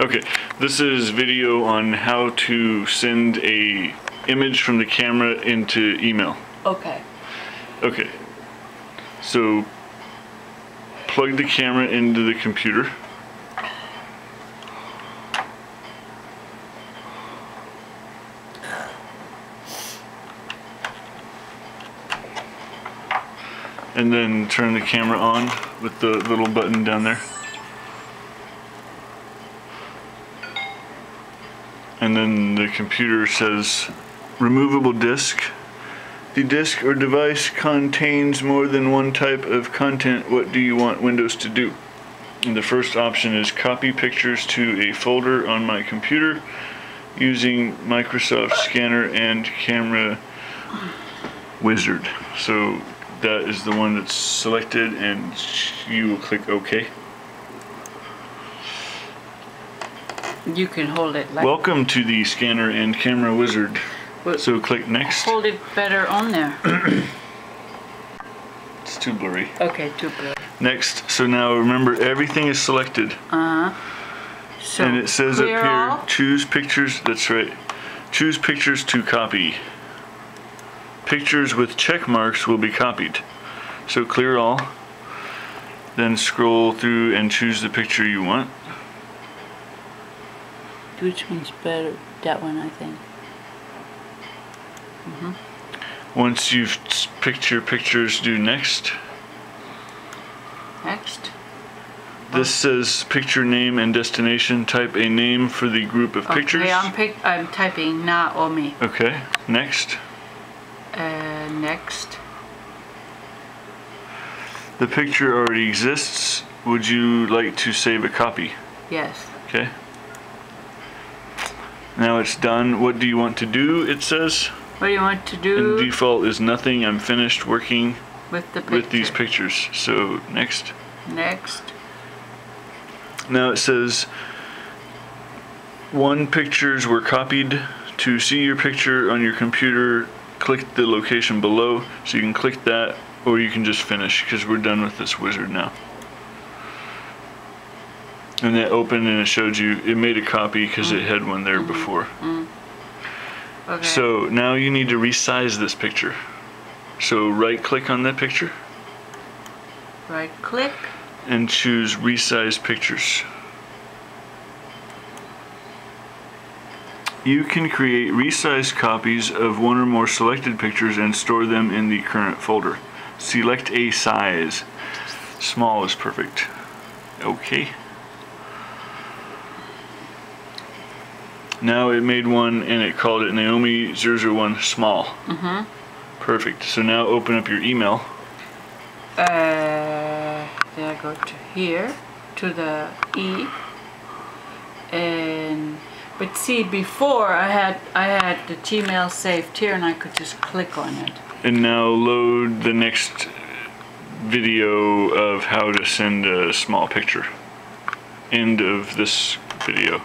Okay, this is video on how to send a image from the camera into email. Okay. Okay, so plug the camera into the computer. And then turn the camera on with the little button down there. And then the computer says removable disk. The disk or device contains more than one type of content. What do you want Windows to do? And the first option is copy pictures to a folder on my computer using Microsoft Scanner and Camera Wizard. So that is the one that's selected and you will click OK. You can hold it like. Welcome to the Scanner and Camera Wizard. Well- So click next. Hold it better on there. It's too blurry. Okay, too blurry. Next, so now remember everything is selected. Uh-huh. So and it says up here, all? choose pictures, that's right. Choose pictures to copy. Pictures with check marks will be copied. So clear all. Then scroll through and choose the picture you want. Which one's better? That one, I think. Mhm. Once you've picked your pictures, do next. Next. This says picture name and destination. Type a name for the group of pictures. Okay, I'm pick. I'm typing Naomi. Okay, next. Uh, next. The picture already exists. Would you like to save a copy? Yes. Okay. Now it's done. What do you want to do? It says. What do you want to And do default is nothing. I'm finished working with the picture? with these pictures. So next. Next. Now it says one pictures were copied. To see your picture on your computer, click the location below. So you can click that or you can just finish because we're done with this wizard now. And it opened and it showed you, it made a copy because it mm. had one there before. Mm. Mm. Okay. So now you need to resize this picture. So right click on that picture right click. and choose resize pictures. You can create resized copies of one or more selected pictures and store them in the current folder. Select a size. Small is perfect. Okay. Now it made one and it called it Naomi 001 small. Mm-hmm. Perfect. So now open up your email. Uh, then I go to here to the E. And but see, before I had I had the Gmail saved here, and I could just click on it. And now load the next video of how to send a small picture. End of this video.